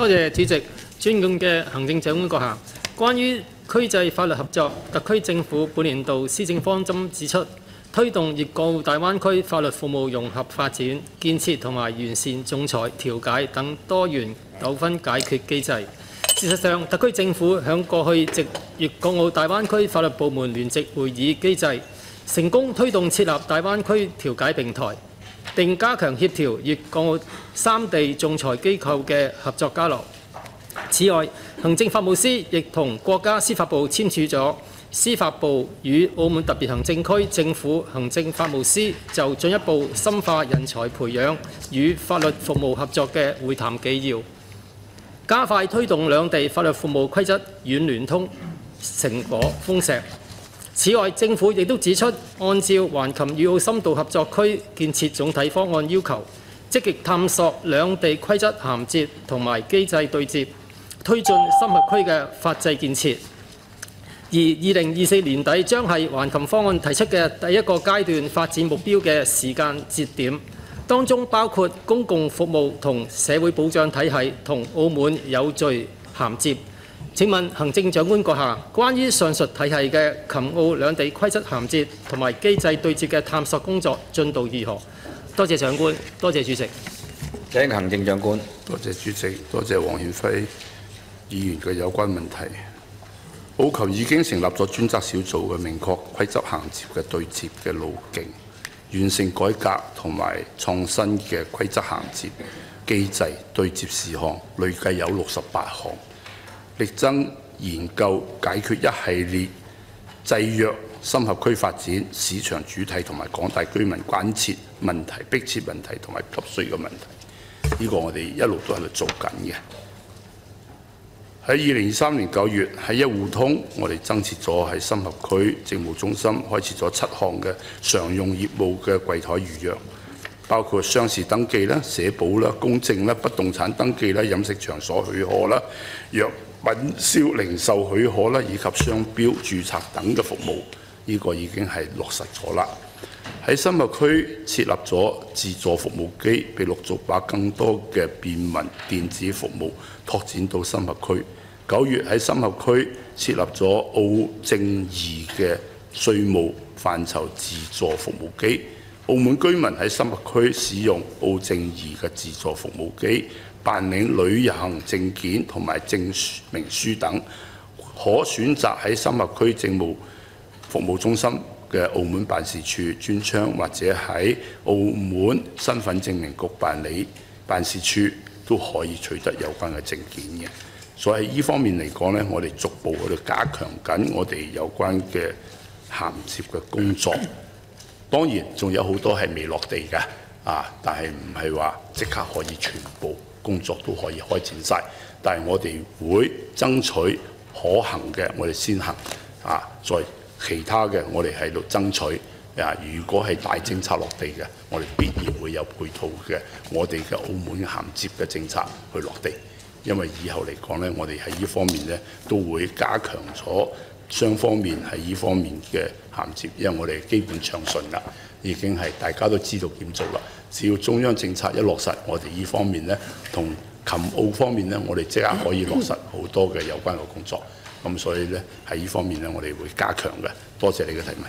多謝主席，尊敬嘅行政長官閣下。關於區際法律合作，特區政府本年度施政方針指出，推動粵港澳大灣區法律服務融合發展，建設同埋完善仲裁、調解等多元糾紛解決機制。事實上，特區政府響過去藉粵港澳大灣區法律部門聯席會議機制，成功推動設立大灣區調解平台，並加強協調粵港澳三地仲裁機構嘅合作交流。此外，行政法務司亦同國家司法部簽署咗司法部與澳門特別行政區政府行政法務司就進一步深化人才培養與法律服務合作嘅會談紀要，加快推動兩地法律服務規則軟聯通，成果豐碩。此外，政府亦都指出，按照橫琴粵澳深度合作區建設總體方案要求，積極探索兩地規則銜接同埋機制對接。推進深合區嘅法制建設，而二零二四年底將係橫琴方案提出嘅第一個階段發展目標嘅時間節點，當中包括公共服務同社會保障體系同澳門有序銜接。請問行政長官閣下，關於上述體系嘅琴澳兩地規則銜接同埋機制對接嘅探索工作進度如何？多謝長官，多謝主席。請行政長官。多謝主席，多謝黃憲輝。議員嘅有關問題，澳球已經成立咗專責小組嘅明確規則銜接嘅對接嘅路徑，完成改革同埋創新嘅規則銜接機制對接事項，累計有六十八項，力爭研究解決一系列制約深合區發展市場主體同埋廣大居民關切問題、迫切問題同埋急需嘅問題。呢、這個我哋一路都喺度做緊嘅。喺二零二三年九月，喺一互通，我哋增設咗喺深合區政務中心開設咗七項嘅常用業務嘅櫃台預約，包括商事登記啦、社保啦、公證啦、不動產登記啦、飲食場所許可啦、藥品銷零售許可啦，以及商標註冊等嘅服務，呢、個已經係落實咗啦。喺深合區設立咗自助服務機，被陸續把更多嘅便民電子服務拓展到深合區。九月喺深合區設立咗澳正二嘅稅務範疇自助服務機，澳門居民喺深合區使用澳正二嘅自助服務機辦理旅行證件同埋證明書等，可選擇喺深合區政務服務中心嘅澳門辦事處專窗，或者喺澳門身份證明局辦理辦事處都可以取得有關嘅證件嘅。所以喺呢方面嚟講呢，我哋逐步喺度加強緊我哋有關嘅銜接嘅工作。當然仲有好多係未落地嘅啊，但係唔係話即刻可以全部工作都可以開展晒。但係我哋會爭取可行嘅，我哋先行啊，再。其他嘅，我哋喺度爭取啊！如果係大政策落地嘅，我哋必然會有配套嘅，我哋嘅澳門銜接嘅政策去落地。因為以後嚟講呢，我哋喺呢方面呢都會加強咗雙方面係呢方面嘅銜接，因為我哋基本暢順啦，已經係大家都知道點做啦。只要中央政策一落實，我哋呢方面呢同琴澳方面呢，我哋即刻可以落實好多嘅有關嘅工作。咁所以呢喺呢方面呢，我哋會加強嘅。多謝你嘅提問。